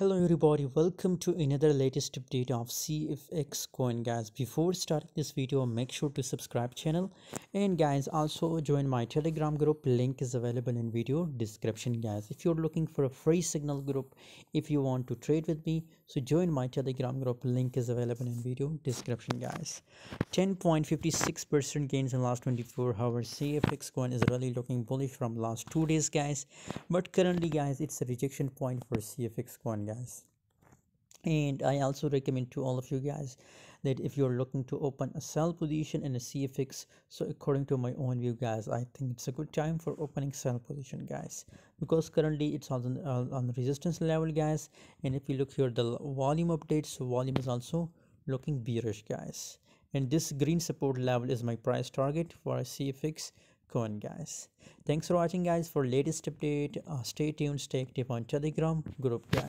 hello everybody. Welcome to another latest update of cfx coin guys. Before starting this video make sure to subscribe channel. And guys also join my telegram group. Link is available in video description guys. If you're looking for a free signal group if you want to trade with me so join my telegram group. Link is available in video description guys. 10.56 percent gains in last 24 hours. Cfx coin is really looking bullish from last two days guys. But currently guys it's a rejection point for cfx coin guys. And i also recommend to all of you guys that if you're looking to open a sell position in a cfx so according to my own view guys i think it's a good time for opening sell position guys. Because currently it's on uh, on resistance level guys. And if you look here the volume updates volume is also looking bearish guys. And this green support level is my price target for a cfx coin guys. Thanks for watching guys. For latest update uh, stay tuned stay active on telegram group guys